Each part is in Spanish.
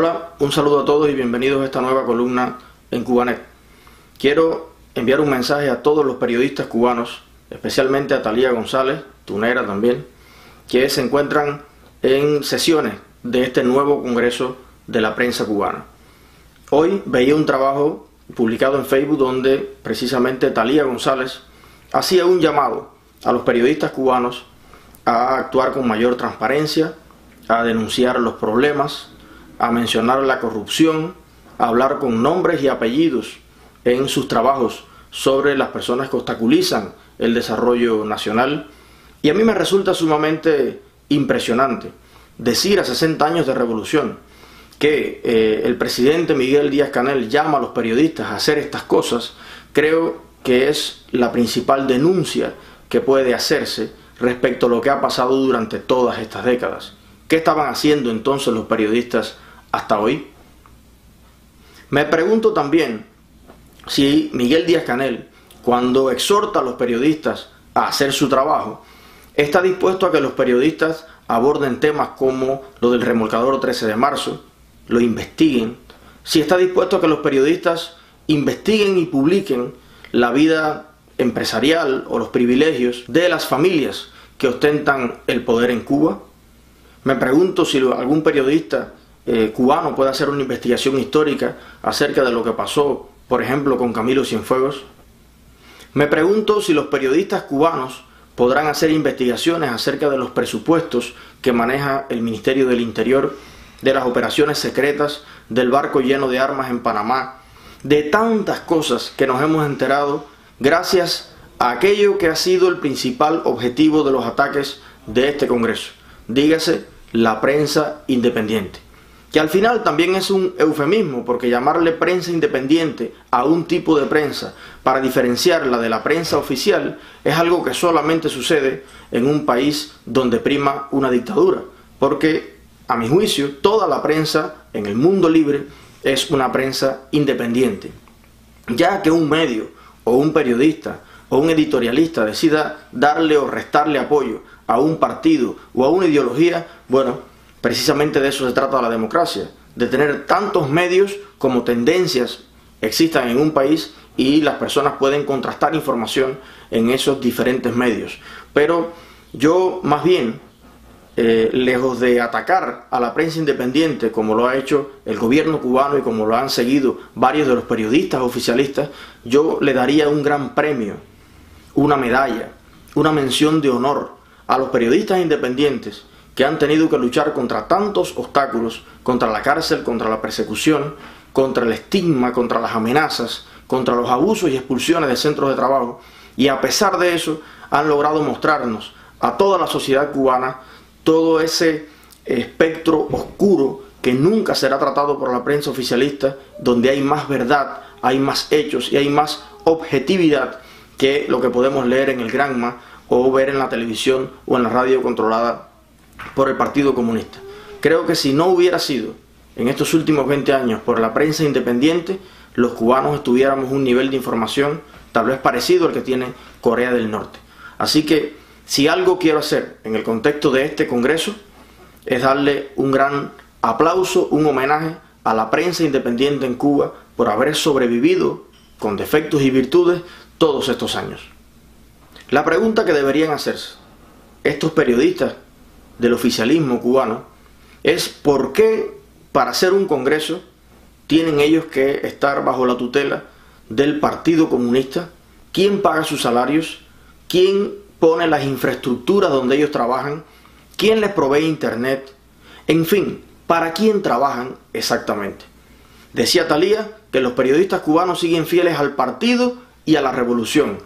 Hola, un saludo a todos y bienvenidos a esta nueva columna en Cubanet. Quiero enviar un mensaje a todos los periodistas cubanos, especialmente a Talía González, tunera también, que se encuentran en sesiones de este nuevo Congreso de la Prensa Cubana. Hoy veía un trabajo publicado en Facebook donde precisamente Talía González hacía un llamado a los periodistas cubanos a actuar con mayor transparencia, a denunciar los problemas, a mencionar la corrupción, a hablar con nombres y apellidos en sus trabajos sobre las personas que obstaculizan el desarrollo nacional. Y a mí me resulta sumamente impresionante decir a 60 años de revolución que eh, el presidente Miguel Díaz Canel llama a los periodistas a hacer estas cosas, creo que es la principal denuncia que puede hacerse respecto a lo que ha pasado durante todas estas décadas. ¿Qué estaban haciendo entonces los periodistas hasta hoy? Me pregunto también si Miguel Díaz Canel, cuando exhorta a los periodistas a hacer su trabajo, está dispuesto a que los periodistas aborden temas como lo del remolcador 13 de marzo, lo investiguen, si está dispuesto a que los periodistas investiguen y publiquen la vida empresarial o los privilegios de las familias que ostentan el poder en Cuba. Me pregunto si algún periodista eh, cubano puede hacer una investigación histórica acerca de lo que pasó, por ejemplo, con Camilo Cienfuegos. Me pregunto si los periodistas cubanos podrán hacer investigaciones acerca de los presupuestos que maneja el Ministerio del Interior, de las operaciones secretas, del barco lleno de armas en Panamá, de tantas cosas que nos hemos enterado gracias a aquello que ha sido el principal objetivo de los ataques de este Congreso, dígase la prensa independiente que al final también es un eufemismo, porque llamarle prensa independiente a un tipo de prensa para diferenciarla de la prensa oficial es algo que solamente sucede en un país donde prima una dictadura, porque a mi juicio toda la prensa en el mundo libre es una prensa independiente, ya que un medio o un periodista o un editorialista decida darle o restarle apoyo a un partido o a una ideología, bueno, Precisamente de eso se trata la democracia, de tener tantos medios como tendencias existan en un país y las personas pueden contrastar información en esos diferentes medios. Pero yo más bien, eh, lejos de atacar a la prensa independiente como lo ha hecho el gobierno cubano y como lo han seguido varios de los periodistas oficialistas, yo le daría un gran premio, una medalla, una mención de honor a los periodistas independientes que han tenido que luchar contra tantos obstáculos, contra la cárcel, contra la persecución, contra el estigma, contra las amenazas, contra los abusos y expulsiones de centros de trabajo, y a pesar de eso han logrado mostrarnos a toda la sociedad cubana todo ese espectro oscuro que nunca será tratado por la prensa oficialista, donde hay más verdad, hay más hechos y hay más objetividad que lo que podemos leer en el Granma o ver en la televisión o en la radio controlada por el Partido Comunista. Creo que si no hubiera sido en estos últimos 20 años por la prensa independiente, los cubanos estuviéramos un nivel de información tal vez parecido al que tiene Corea del Norte. Así que si algo quiero hacer en el contexto de este Congreso es darle un gran aplauso, un homenaje a la prensa independiente en Cuba por haber sobrevivido con defectos y virtudes todos estos años. La pregunta que deberían hacerse estos periodistas del oficialismo cubano es por qué para hacer un Congreso tienen ellos que estar bajo la tutela del Partido Comunista, quién paga sus salarios, quién pone las infraestructuras donde ellos trabajan, quién les provee internet, en fin, para quién trabajan exactamente. Decía Talía que los periodistas cubanos siguen fieles al partido y a la revolución.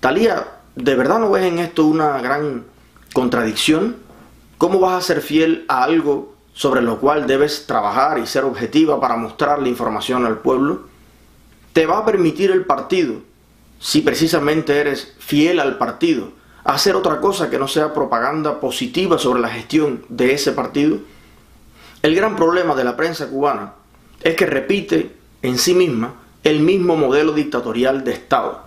Talía, ¿de verdad no ves en esto una gran contradicción? ¿Cómo vas a ser fiel a algo sobre lo cual debes trabajar y ser objetiva para mostrar la información al pueblo? ¿Te va a permitir el partido, si precisamente eres fiel al partido, hacer otra cosa que no sea propaganda positiva sobre la gestión de ese partido? El gran problema de la prensa cubana es que repite en sí misma el mismo modelo dictatorial de Estado.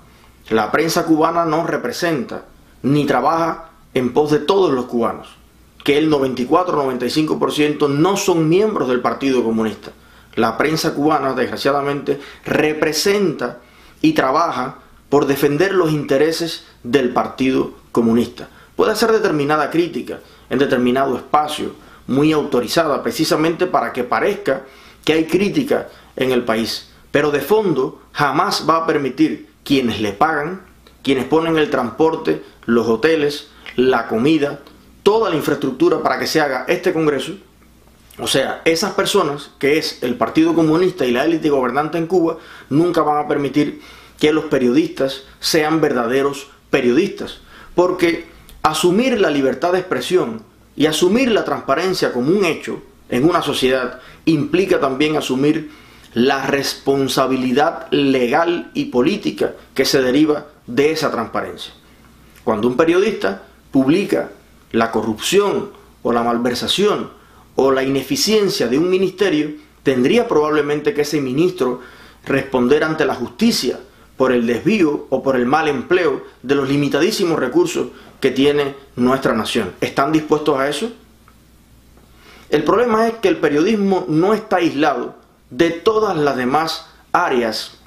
La prensa cubana no representa ni trabaja en pos de todos los cubanos que el 94-95% no son miembros del Partido Comunista. La prensa cubana, desgraciadamente, representa y trabaja por defender los intereses del Partido Comunista. Puede hacer determinada crítica en determinado espacio, muy autorizada, precisamente para que parezca que hay crítica en el país. Pero de fondo jamás va a permitir quienes le pagan, quienes ponen el transporte, los hoteles, la comida, toda la infraestructura para que se haga este Congreso, o sea, esas personas, que es el Partido Comunista y la élite gobernante en Cuba, nunca van a permitir que los periodistas sean verdaderos periodistas, porque asumir la libertad de expresión y asumir la transparencia como un hecho en una sociedad implica también asumir la responsabilidad legal y política que se deriva de esa transparencia. Cuando un periodista publica la corrupción o la malversación o la ineficiencia de un ministerio, tendría probablemente que ese ministro responder ante la justicia por el desvío o por el mal empleo de los limitadísimos recursos que tiene nuestra nación. ¿Están dispuestos a eso? El problema es que el periodismo no está aislado de todas las demás áreas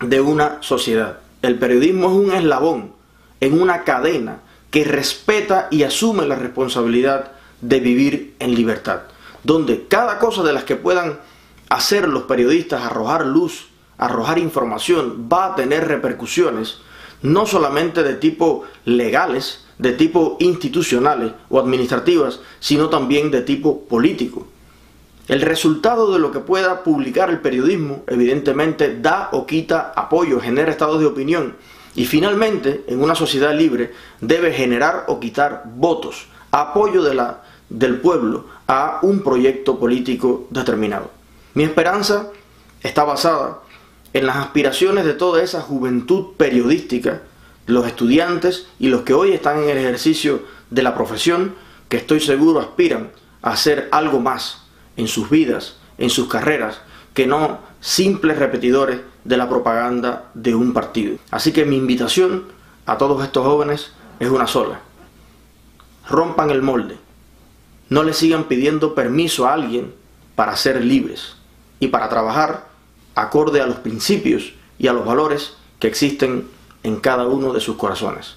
de una sociedad. El periodismo es un eslabón en una cadena que respeta y asume la responsabilidad de vivir en libertad, donde cada cosa de las que puedan hacer los periodistas, arrojar luz, arrojar información, va a tener repercusiones, no solamente de tipo legales, de tipo institucionales o administrativas, sino también de tipo político. El resultado de lo que pueda publicar el periodismo evidentemente da o quita apoyo, genera estados de opinión y finalmente, en una sociedad libre, debe generar o quitar votos, apoyo de la, del pueblo a un proyecto político determinado. Mi esperanza está basada en las aspiraciones de toda esa juventud periodística, los estudiantes y los que hoy están en el ejercicio de la profesión, que estoy seguro aspiran a hacer algo más en sus vidas, en sus carreras, que no simples repetidores de la propaganda de un partido. Así que mi invitación a todos estos jóvenes es una sola. Rompan el molde. No le sigan pidiendo permiso a alguien para ser libres y para trabajar acorde a los principios y a los valores que existen en cada uno de sus corazones.